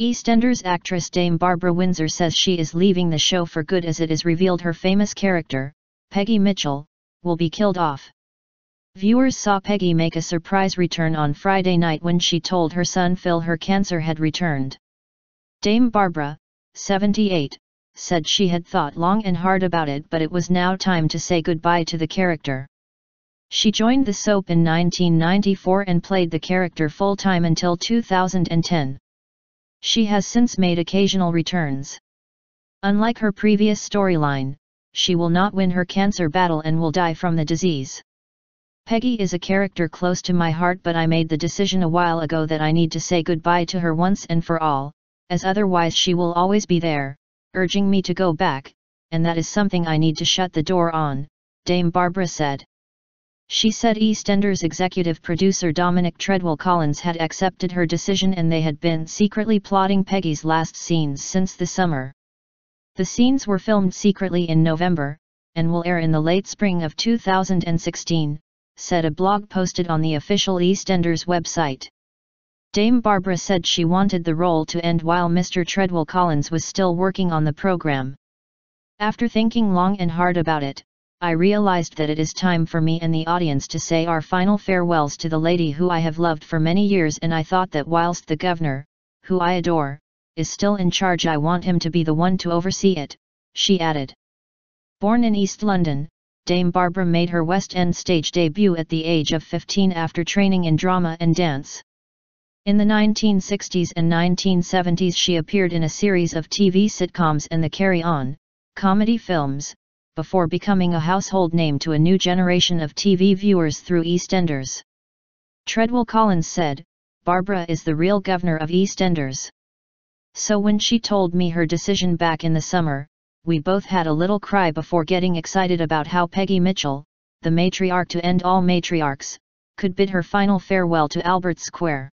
EastEnders actress Dame Barbara Windsor says she is leaving the show for good as it is revealed her famous character, Peggy Mitchell, will be killed off. Viewers saw Peggy make a surprise return on Friday night when she told her son Phil her cancer had returned. Dame Barbara, 78, said she had thought long and hard about it but it was now time to say goodbye to the character. She joined the soap in 1994 and played the character full-time until 2010. She has since made occasional returns. Unlike her previous storyline, she will not win her cancer battle and will die from the disease. Peggy is a character close to my heart but I made the decision a while ago that I need to say goodbye to her once and for all, as otherwise she will always be there, urging me to go back, and that is something I need to shut the door on, Dame Barbara said. She said EastEnders executive producer Dominic Treadwell Collins had accepted her decision and they had been secretly plotting Peggy's last scenes since the summer. The scenes were filmed secretly in November, and will air in the late spring of 2016, said a blog posted on the official EastEnders website. Dame Barbara said she wanted the role to end while Mr. Treadwell Collins was still working on the program. After thinking long and hard about it, I realized that it is time for me and the audience to say our final farewells to the lady who I have loved for many years and I thought that whilst the governor, who I adore, is still in charge I want him to be the one to oversee it, she added. Born in East London, Dame Barbara made her West End stage debut at the age of 15 after training in drama and dance. In the 1960s and 1970s she appeared in a series of TV sitcoms and the Carry On, comedy films, before becoming a household name to a new generation of TV viewers through EastEnders. Treadwell Collins said, Barbara is the real governor of EastEnders. So when she told me her decision back in the summer, we both had a little cry before getting excited about how Peggy Mitchell, the matriarch to end all matriarchs, could bid her final farewell to Albert Square.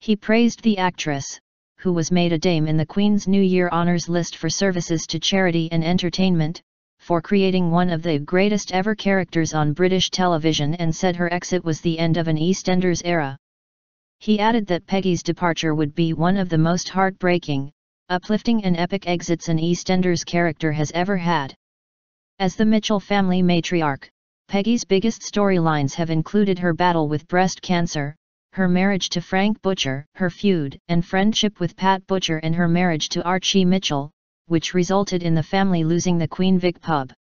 He praised the actress, who was made a dame in the Queen's New Year Honours list for services to charity and entertainment, for creating one of the greatest ever characters on British television and said her exit was the end of an EastEnders era. He added that Peggy's departure would be one of the most heartbreaking, uplifting and epic exits an EastEnders character has ever had. As the Mitchell family matriarch, Peggy's biggest storylines have included her battle with breast cancer, her marriage to Frank Butcher, her feud and friendship with Pat Butcher and her marriage to Archie Mitchell, which resulted in the family losing the Queen Vic pub.